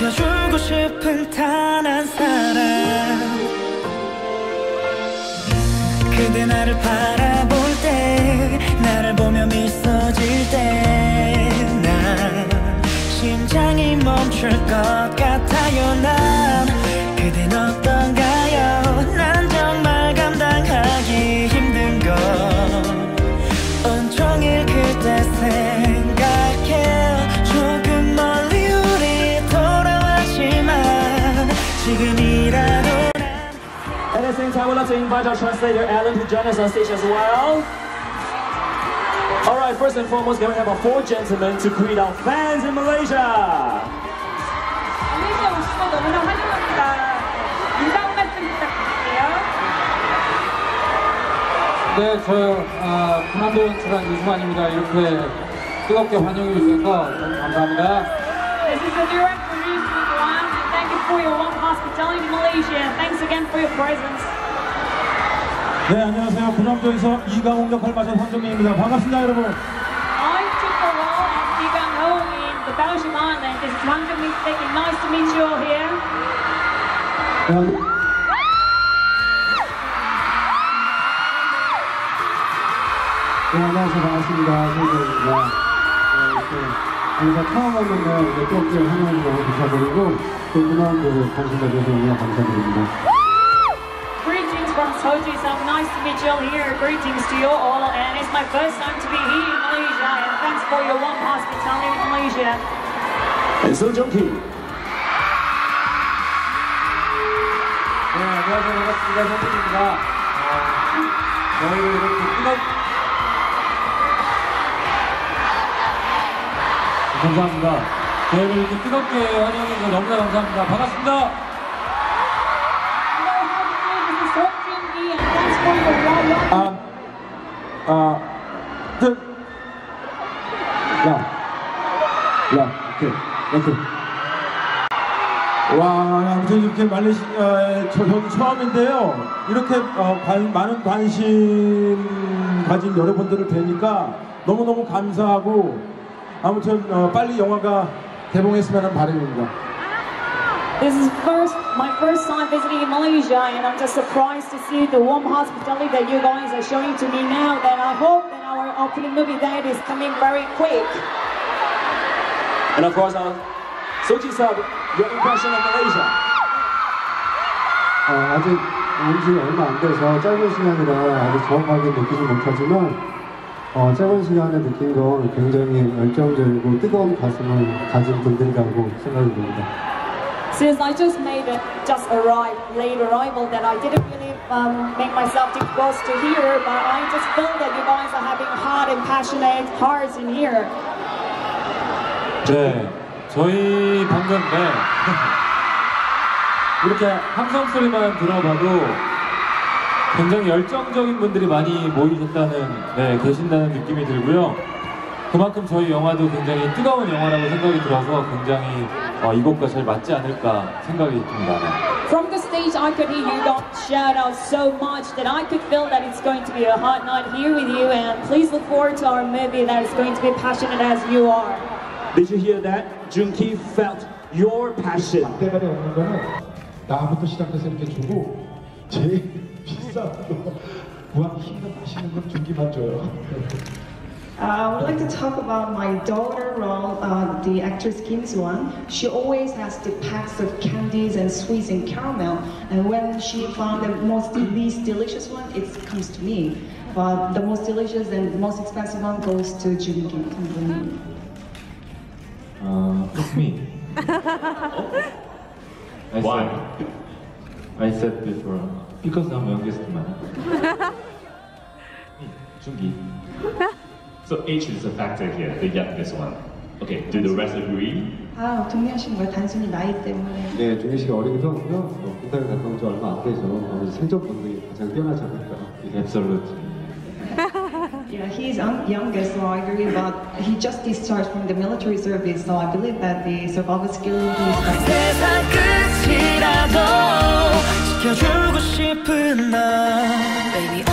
지켜주고 싶은 단 한 사람. 그대 나를 바라볼 때 나를 보며 미소질 때난 심장이 멈출 것 같아요 나. At the same time, we'd like to invite our translator Alan to join us on stage as well. Alright, first and foremost, can we have our four gentlemen to greet our fans in Malaysia? 말레이시아 오신 거 너무나 환영합니다. 인사 한 말씀 부탁드릴게요. 네, 저 아, 군함도 연출한 이수만입니다. 이렇게 뜨겁게 환영해 주셔서 너무 감사합니다. This is the director for your warm hospitality in Malaysia. Thanks again for your presence. 네, 안녕하세요. 군함도에서 이강홍 역할 맡은 황정민입니다. 반갑습니다, 여러분. I took the role as Lee Gang Ho in the Battleship Island. This is Wang Jung-min speaking. Nice to meet you all here. 네, 안녕하세요. 반갑습니다. 최재입니다. 네, 이렇게 우리가 처음 하는 날 이제 또 그만 그 너무 감사드립니다. Greetings from Soju, nice to meet you all here. Greetings to you all, and it's my first time to be here in Malaysia, and thanks for your warm hospitality in Malaysia. And Song Joong-ki. 네, 안녕하세요. 반갑습니다. 성준입니다. 저희 이렇게 끝났... 감사합니다. 저희를 이렇게 뜨겁게 환영해 주셔서 너무나 감사합니다. 반갑습니다. 아, 아, 뜻. 야. 야, 오케이. 오케이. 와, 아무튼 이렇게 말레이시아에 저, 저도 처음인데요. 이렇게 어, 관- 많은 관심 가진 여러분들을 뵈니까 너무너무 감사하고 아무튼 어, 빨리 영화가 개봉했으면 하는 바람입니다. This is first my first time visiting in Malaysia, and I'm just surprised to see the warm hospitality that you guys are showing to me now. That I hope that our opening movie date is coming very quick. And of course, our Soji Sub, your impression of Malaysia. 어, 아직 온지 얼마 안 돼서 짧은 시간이라 아직 정확하게 느끼지 못하지만 어, 짧은 시간에 느낀 건 굉장히 열정적이고 뜨거운 가슴을 가진 분들이라고 생각이 듭니다. Since I just made it, just arrived, late arrival, that I didn't really um, make myself too close to here, but I just feel that you guys are having hot and passionate hearts in here. 네, 저희 방금 네 이렇게 함성 소리만 들어봐도 굉장히 열정적인 분들이 많이 모이셨다는 네 계신다는 느낌이 들고요. 그만큼 저희 영화도 굉장히 뜨거운 영화라고 생각이 들어서 굉장히 어, 이것과 잘 맞지 않을까 생각이 듭니다. From the stage, I could hear you don't shout out so much that I could feel that it's going to be a hot night here with you. And please look forward to our movie that is going to be passionate as you are. Did you hear that? Jung Ki felt your passion. 대가리 없는 거는 나부터 시작해서 이렇게 주고 구하기 Uh, I would like to talk about my daughter role, uh, the actress Kim Su-an. She always has the packs of candies and sweets and caramel, and when she found the most least delicious one, it comes to me. But the most delicious and the most expensive one goes to Joong-ki. Uh, it's me. I Why? Said, I said before, because I'm youngest man. me, Jungi. So age is a factor here, the youngest one. Okay, do the rest agree? 아, 동의하신 거예요? 단순히 나이 때문에. 네, 중희 씨가 어리기도 하고요. 어, 군대를 갔다 온 지 얼마 안 돼서 아무래도 생존 본능이 가장 뛰어나지 않을까. Absolutely. Yeah, he's un- youngest, so I agree. But he just discharged from the military service, so I believe that the survival skill he's